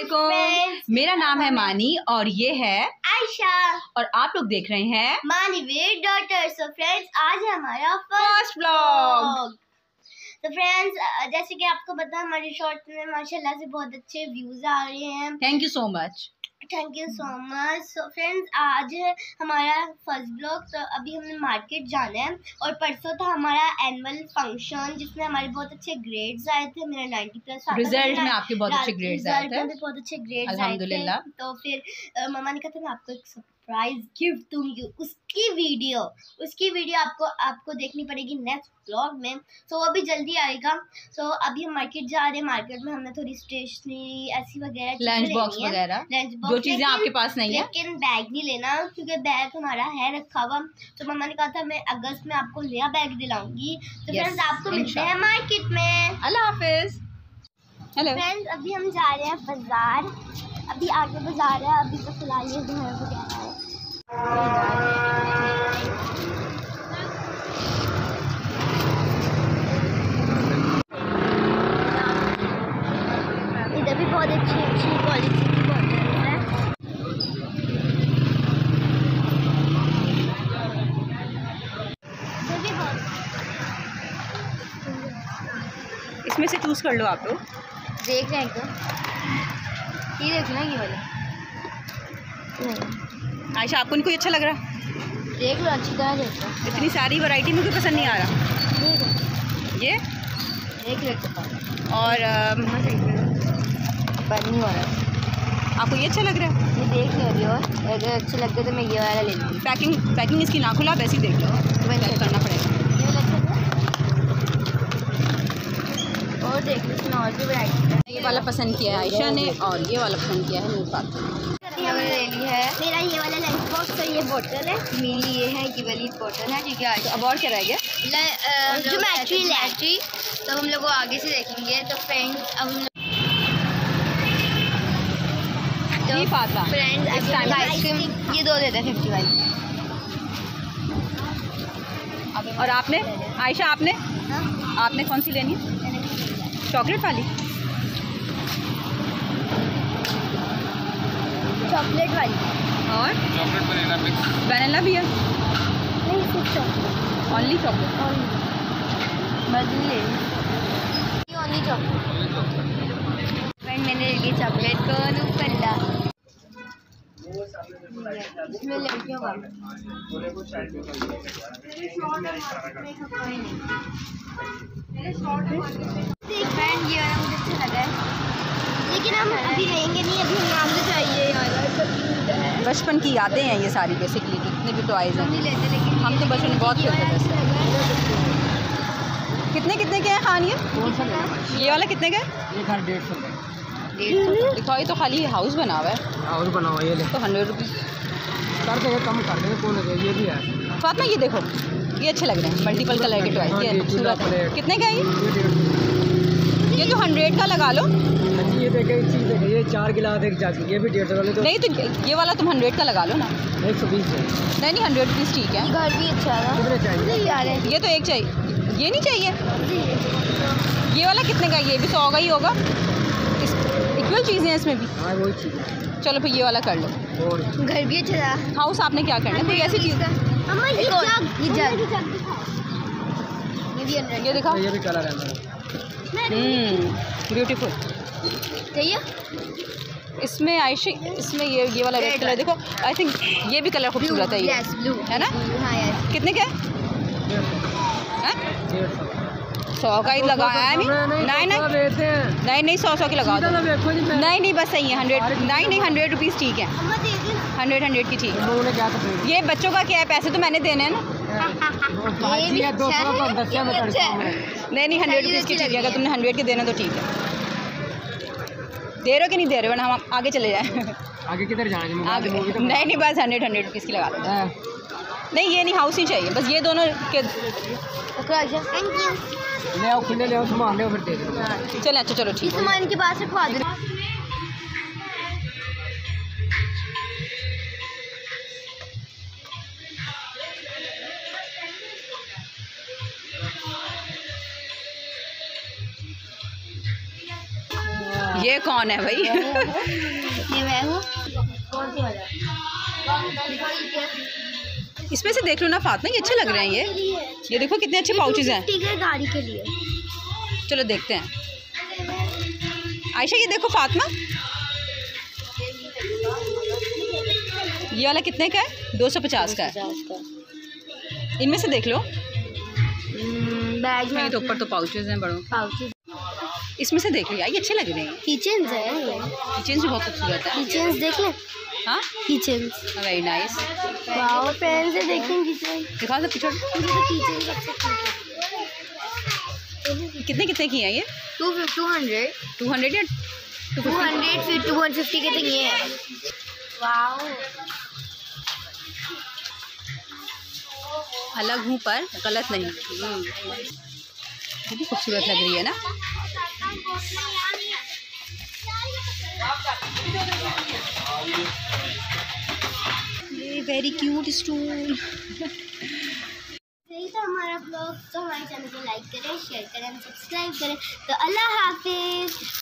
मेरा नाम है मानी और ये है आयशा। और आप लोग देख रहे हैं मानी वीर डॉटर सो फ्रेंड्स आज है हमारा फ़र्स्ट ब्लॉग तो फ्रेंड्स जैसे कि आपको पता है हमारी शॉर्ट में माशाल्लाह से बहुत अच्छे व्यूज़ आ रहे हैं। Thank you so much thank you so much so friends आज है हमारा फ़र्स्ट ब्लॉग तो अभी हमने मार्केट जाना है और परसों था हमारा एनुअल फ़ंक्शन जिसमें हमारे बहुत अच्छे ग्रेड्स आए थे। मेरा 90 प्लस रिज़ल्ट में आपके बहुत अच्छे ग्रेड्स आए थे। बहुत अच्छे ग्रेड्स आए थे। तो फिर मम्मा ने कहा था मैं आपको एक सरप्राइज़ गिफ्ट दूँगी उसकी वीडियो उसकी वीडियो आपको आपको देखनी पड़ेगी नेक्स्ट ब्लॉग में। सो वो भी जल्दी आएगा। सो so, अभी हम मार्केट जा रहे हैं। मार्केट में हमने थोड़ी स्टेशनरी ऐसी वगैरह लंच बॉक्स वगैरह। लंच बॉक्स जो चीज़ें आपके पास नहीं है। लेकिन बैग नहीं लेना क्योंकि बैग हमारा है रखा हुआ। तो मम्मा ने कहा था मैं अगस्त में आपको नया बैग दिलाऊँगी। तो फ्रेंड्स आपको मिलते हैं मार्केट में। अल्लाह हाफिज। हेलो फ्रेंड्स अभी हम जा रहे हैं बाज़ार। अभी आगे बाज़ार है अभी तो फ़िलहाल ये घर वगैरह है। इधर भी बहुत अच्छी अच्छी क्वालिटी की बॉटल है। इसमें से चूज़ कर लो आप लोग। देख रहे हैं क्या ये देखना ये वाला आयशा आपको इनको अच्छा लग रहा? देख लो अच्छी तरह देख लो। इतनी सारी वैरायटी मुझे पसंद नहीं आ रहा। ये? देख लो और नहीं हो रहा आपको ये अच्छा लग रहा है? ये देख लो अभी और। अगर अच्छे लग गए तो मैं ये वाला ले लूँगी। पैकिंग पैकिंग इसकी ना खुला आप ऐसे ही देख लो। पैक करना पड़ेगा ये वाला अच्छा था? और देख लो इसमें और भी वैरायटी है। ये वाला पसंद किया है आयशा ने और ये वाला पसंद किया है नूर पाक हमने ले ली है। मेरा ये वाला लंच बॉक्स और ये बोतल है। मेरी ये है ये वाली बोतल है ठीक है तो अब और क्या रह गया? ज्योमेट्री लैट्री तो हम लोग आगे से देखेंगे तो फ्रेंड्स अब हम जी फ्रेंड्स आइसक्रीम ये दो देते हैं फिफ्टी वाली। और आपने? आयशा आपने? आपने कौन सी लेनी है? चॉकलेट वाली। चॉकलेट वाली। और? Chocolate vanilla mix. वनीला भी है। नहीं सिर्फ़ चॉकलेट ओनली चॉकलेट बदली। ओनली चॉकलेट फ्रेंड मैंने ले ली चॉकलेट को फंडा इसमें लड़कियों का। लगा है। लेकिन हम अभी लेंगे नहीं अभी हम तो चाहिए यार बचपन की यादें हैं ये सारी बेसिकली जितने भी टॉयज हम हैं लेते लेकिन हम तो बचपन में बहुत खेलते थे है। कितने कितने के हैं खान ये? ये वाला कितने का? है ये घर डेढ़ सौ डेढ़ सौ। ये तो खाली हाउस बना हुआ है। और बना हुआ ये ले। तो हंड्रेड रुपीज़ कर देंगे कम कर देंगे कौन है ये? भी है। फातमा ये देखो ये अच्छे लग रहे हैं। मल्टीपल कलर के टॉय हाँ, ये ये खूबसूरत कितने का है ये? ये तो हंड्रेड का लगा लो। अच्छा, ये देखे एक चीज़ देखे ये चार गिलास एक जाती ये भी डेढ़ सौ वाले तो नहीं तो ये वाला तुम हंड्रेड का लगा लो ना। एक सौ बीस है। नहीं नहीं हंड्रेड रुपीज़ ठीक है। ये घर भी अच्छा है। कितने चाहिए? यार ये तो एक चाहिए। ये नहीं चाहिए? ये वाला कितने का ये भी सौ का ही होगा। इक्वल चीज़ें हैं इसमें भी। हाँ वही चीज़ चलो फिर ये वाला कर लो। और घर भी अच्छा था हाउस आपने क्या करना है? कोई ऐसी चीज़ अम्मा ये एक ये ये भी ये दिखाओ। ये भी कलर है ब्यूटीफुल चाहिए? इसमें आयशी इसमें ये ये वाला रेड कलर देखो आई थिंक ये भी कलर खूबसूरत है ये। है ना? हाँ कितने का है? सौ हैं? का ही लगाया है नहीं? नहीं नहीं नहीं। नहीं सौ सौ की लगा दो। तो नहीं नहीं बस सही है हंड्रेड नहीं नहीं हंड्रेड रुपीज़ ठीक है। हंड्रेड हंड्रेड की ठीक। है क्या तो ये बच्चों का क्या है? पैसे तो मैंने देने हैं ना। है। नहीं नहीं हंड्रेड रुपीज़ की ठीक है अगर तुमने हंड्रेड के देना तो ठीक है। दे रहे हो कि नहीं दे रहे हो? वरना हम आगे चले जाए। आगे किधर जाना आगे। नहीं नहीं बस हंड्रेड हंड्रेड रुपीज़ की लगा दो। हाँ, नहीं ये नहीं हाउस ही चाहिए। बस ये दोनों के ले आओ खुले ले आओ सामान ले आओ फिर दे दो। चले अच्छा चलो ठीक है। सामान के पास रखवा दो। ये कौन है भाई? ये मैं हूँ। इसमें से देख लो ना फातमा ये अच्छे लग रहे हैं ये। ये देखो कितने अच्छे पाउचेज हैं। गाड़ी के लिए। चलो देखते हैं। आयशा ये देखो फातमा। ये वाला कितने का है? दो सौ पचास का है। इनमें से देख लो। बैग ये तो ऊपर तो पाउचेज हैं बड़ों। पाउचेज इसमें से देख लो यार ये अच्छे लग रहे हैं। किचन्स है किचन भी बहुत खूबसूरत है। किचन्स देख ले। हाँ? Kitchens very nice wow friends देखें किचन दिखा दो पिछड़ तो किचन सबसे कितने कितने की हैं ये? Two two hundred two hundred या टू हंड्रेड फिर टू वन फिफ्टी के तो ये है। वाओ अलग हूँ पर गलत नहीं। हम्म। खूबसूरत लग रही है ना? वेरी क्यूट स्टूल था हमारा ब्लॉग तो हमारे चैनल को लाइक करें शेयर करें सब्सक्राइब करें। तो अल्लाह हाफिज।